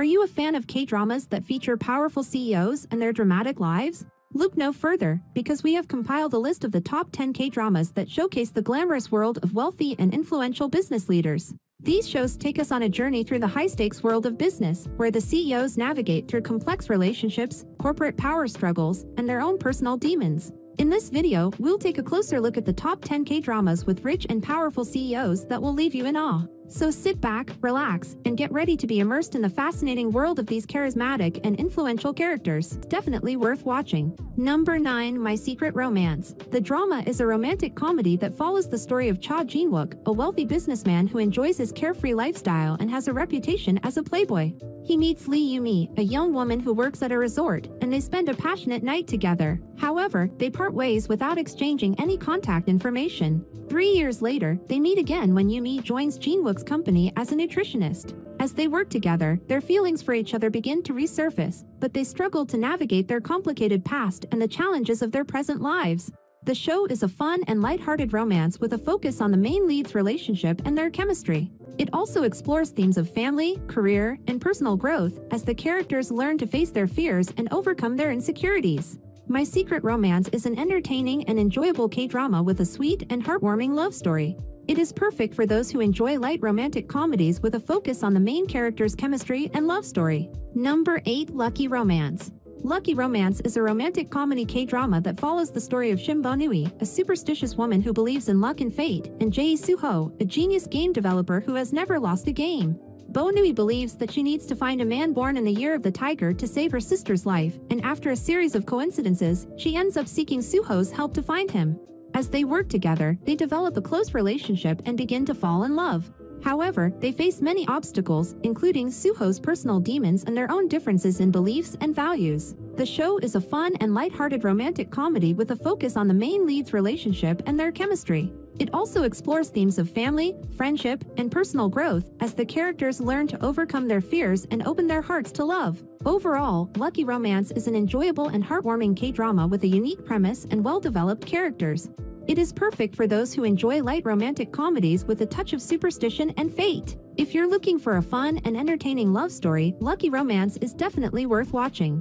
Are you a fan of K-dramas that feature powerful CEOs and their dramatic lives? Look no further, because we have compiled a list of the top 10 K-dramas that showcase the glamorous world of wealthy and influential business leaders. These shows take us on a journey through the high-stakes world of business, where the CEOs navigate through complex relationships, corporate power struggles, and their own personal demons. In this video, we'll take a closer look at the top 10 K-dramas with rich and powerful CEOs that will leave you in awe. So sit back, relax, and get ready to be immersed in the fascinating world of these charismatic and influential characters. Definitely worth watching. Number 9 My Secret Romance. The drama is a romantic comedy that follows the story of Cha Jin-wook, a wealthy businessman who enjoys his carefree lifestyle and has a reputation as a playboy. He meets Lee Yumi, a young woman who works at a resort, and they spend a passionate night together. However, they part ways without exchanging any contact information. Three years later, they meet again when Yumi joins Jin-wook's company as a nutritionist. As they work together, their feelings for each other begin to resurface, but they struggle to navigate their complicated past and the challenges of their present lives. The show is a fun and lighthearted romance with a focus on the main lead's relationship and their chemistry. It also explores themes of family, career, and personal growth as the characters learn to face their fears and overcome their insecurities. My Secret Romance is an entertaining and enjoyable K-drama with a sweet and heartwarming love story. It is perfect for those who enjoy light romantic comedies with a focus on the main character's chemistry and love story. Number 8 Lucky Romance Lucky Romance is a romantic comedy K-drama that follows the story of Shim Bo-nui, a superstitious woman who believes in luck and fate, and Jae Soo-ho, a genius game developer who has never lost a game. Bo-nui believes that she needs to find a man born in the year of the tiger to save her sister's life, and after a series of coincidences, she ends up seeking Soo-ho's help to find him. As they work together, they develop a close relationship and begin to fall in love. However, they face many obstacles, including Soo-ho's personal demons and their own differences in beliefs and values. The show is a fun and light-hearted romantic comedy with a focus on the main lead's relationship and their chemistry. It also explores themes of family, friendship, and personal growth as the characters learn to overcome their fears and open their hearts to love. Overall, Lucky Romance is an enjoyable and heartwarming K-drama with a unique premise and well-developed characters. It is perfect for those who enjoy light romantic comedies with a touch of superstition and fate. If you're looking for a fun and entertaining love story, Lucky Romance is definitely worth watching.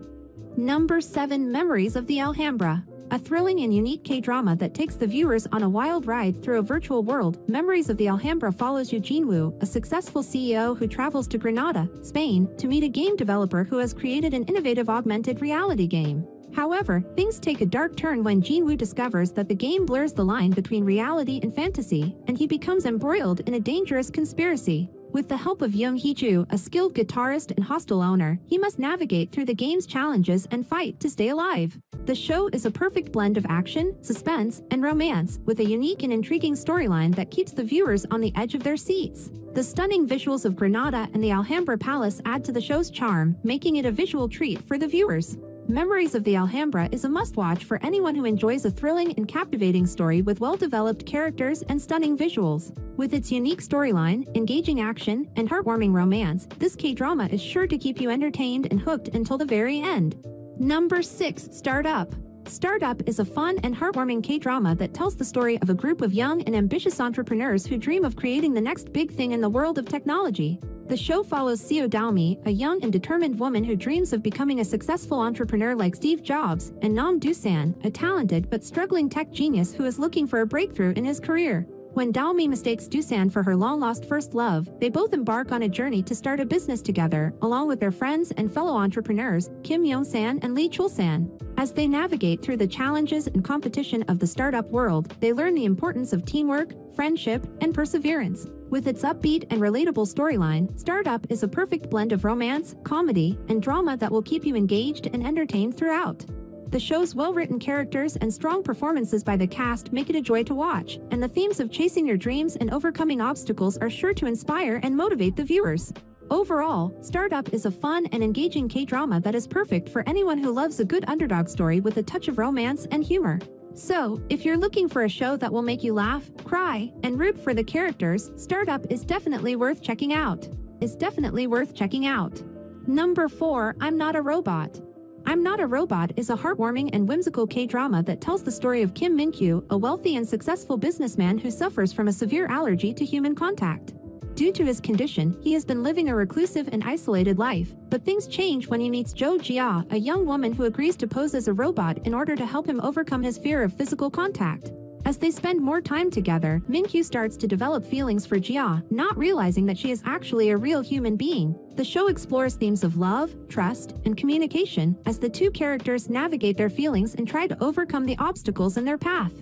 Number 7 Memories of the Alhambra a thrilling and unique K-drama that takes the viewers on a wild ride through a virtual world, Memories of the Alhambra follows Yoo Jin Woo, a successful CEO who travels to Granada, Spain, to meet a game developer who has created an innovative augmented reality game. However, things take a dark turn when Jin Woo discovers that the game blurs the line between reality and fantasy, and he becomes embroiled in a dangerous conspiracy. With the help of Young Hee-ju, a skilled guitarist and hostel owner, he must navigate through the game's challenges and fight to stay alive. The show is a perfect blend of action, suspense, and romance, with a unique and intriguing storyline that keeps the viewers on the edge of their seats. The stunning visuals of Granada and the Alhambra Palace add to the show's charm, making it a visual treat for the viewers. Memories of the Alhambra is a must-watch for anyone who enjoys a thrilling and captivating story with well-developed characters and stunning visuals. With its unique storyline, engaging action, and heartwarming romance, this K-drama is sure to keep you entertained and hooked until the very end. Number 6. Startup Startup is a fun and heartwarming K-drama that tells the story of a group of young and ambitious entrepreneurs who dream of creating the next big thing in the world of technology. The show follows Seo Dalmi, a young and determined woman who dreams of becoming a successful entrepreneur like Steve Jobs, and Nam Dusan, a talented but struggling tech genius who is looking for a breakthrough in his career. When Dalmi mistakes Dusan for her long-lost first love, they both embark on a journey to start a business together, along with their friends and fellow entrepreneurs, Kim Yong-san and Lee Chul-san. As they navigate through the challenges and competition of the startup world, they learn the importance of teamwork, friendship, and perseverance. With its upbeat and relatable storyline, Startup is a perfect blend of romance, comedy, and drama that will keep you engaged and entertained throughout. The show's well-written characters and strong performances by the cast make it a joy to watch, and the themes of chasing your dreams and overcoming obstacles are sure to inspire and motivate the viewers. Overall, Startup is a fun and engaging K-drama that is perfect for anyone who loves a good underdog story with a touch of romance and humor. So, if you're looking for a show that will make you laugh, cry, and root for the characters, Startup is definitely worth checking out. Is definitely worth checking out. Number 4 I'm Not a Robot I'm Not a Robot is a heartwarming and whimsical K-drama that tells the story of Kim Min-kyu, a wealthy and successful businessman who suffers from a severe allergy to human contact. Due to his condition, he has been living a reclusive and isolated life, but things change when he meets Jo Jia, a young woman who agrees to pose as a robot in order to help him overcome his fear of physical contact. As they spend more time together, Minkyu starts to develop feelings for Jia, not realizing that she is actually a real human being. The show explores themes of love, trust, and communication as the two characters navigate their feelings and try to overcome the obstacles in their path.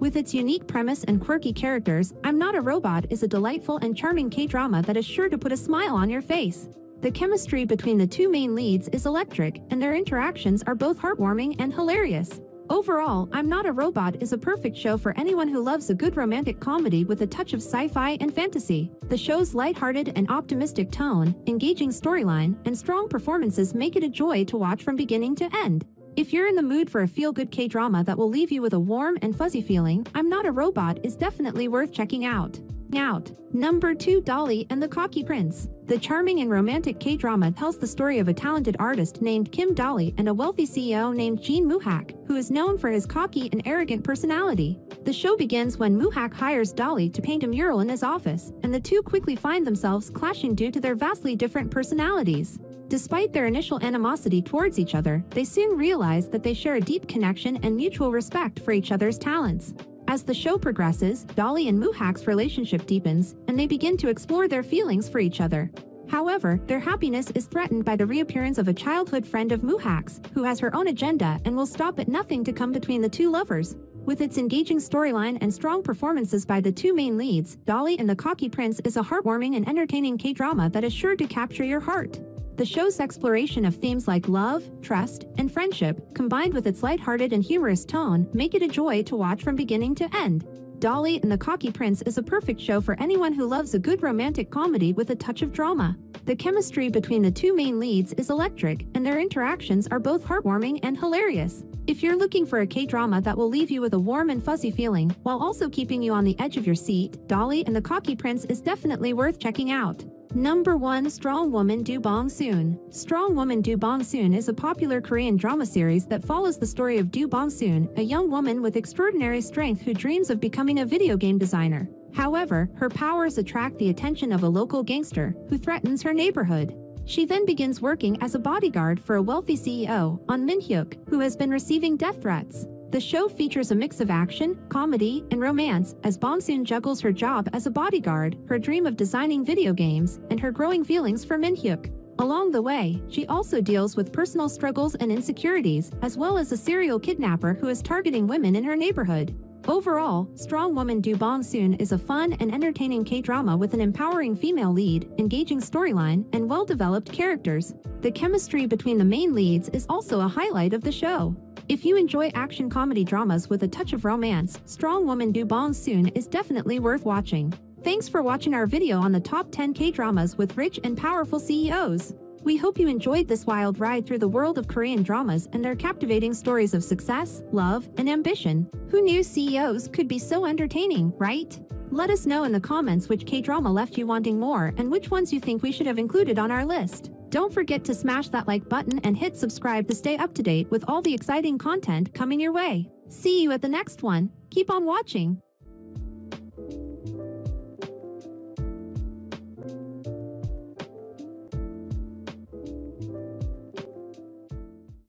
With its unique premise and quirky characters, I'm Not a Robot is a delightful and charming K-drama that is sure to put a smile on your face. The chemistry between the two main leads is electric, and their interactions are both heartwarming and hilarious. Overall, I'm Not a Robot is a perfect show for anyone who loves a good romantic comedy with a touch of sci-fi and fantasy. The show's lighthearted and optimistic tone, engaging storyline, and strong performances make it a joy to watch from beginning to end. If you're in the mood for a feel-good K-drama that will leave you with a warm and fuzzy feeling, I'm Not a Robot is definitely worth checking out. Out. Number 2 Dali and the Cocky Prince. The charming and romantic K-drama tells the story of a talented artist named Kim Dali and a wealthy CEO named Jin Muhak, who is known for his cocky and arrogant personality. The show begins when Muhak hires Dali to paint a mural in his office, and the two quickly find themselves clashing due to their vastly different personalities. Despite their initial animosity towards each other, they soon realize that they share a deep connection and mutual respect for each other's talents. As the show progresses, Dali and Muhak's relationship deepens, and they begin to explore their feelings for each other. However, their happiness is threatened by the reappearance of a childhood friend of Muhak's, who has her own agenda and will stop at nothing to come between the two lovers. With its engaging storyline and strong performances by the two main leads, Dali and the Cocky Prince is a heartwarming and entertaining K-drama that is sure to capture your heart. The show's exploration of themes like love, trust, and friendship, combined with its lighthearted and humorous tone, make it a joy to watch from beginning to end. Dali and the Cocky Prince is a perfect show for anyone who loves a good romantic comedy with a touch of drama. The chemistry between the two main leads is electric, and their interactions are both heartwarming and hilarious. If you're looking for a K-drama that will leave you with a warm and fuzzy feeling, while also keeping you on the edge of your seat, Dali and the Cocky Prince is definitely worth checking out. Number 1 Strong Woman Do Bong Soon Strong Woman Do Bong Soon is a popular Korean drama series that follows the story of Do Bong Soon, a young woman with extraordinary strength who dreams of becoming a video game designer. However, her powers attract the attention of a local gangster who threatens her neighborhood. She then begins working as a bodyguard for a wealthy CEO, Ahn Min Hyuk, who has been receiving death threats. The show features a mix of action, comedy, and romance as Bong-soon juggles her job as a bodyguard, her dream of designing video games, and her growing feelings for Min-hyuk. Along the way, she also deals with personal struggles and insecurities, as well as a serial kidnapper who is targeting women in her neighborhood. Overall, Strong Woman Do Bong Soon is a fun and entertaining K-drama with an empowering female lead, engaging storyline, and well-developed characters. The chemistry between the main leads is also a highlight of the show. If you enjoy action comedy dramas with a touch of romance, Strong Woman Do Bong Soon is definitely worth watching. Thanks for watching our video on the top 10 K-dramas with rich and powerful CEOs. We hope you enjoyed this wild ride through the world of Korean dramas and their captivating stories of success, love, and ambition. Who knew CEOs could be so entertaining, right? Let us know in the comments which K-drama left you wanting more and which ones you think we should have included on our list. Don't forget to smash that like button and hit subscribe to stay up to date with all the exciting content coming your way. See you at the next one. Keep on watching.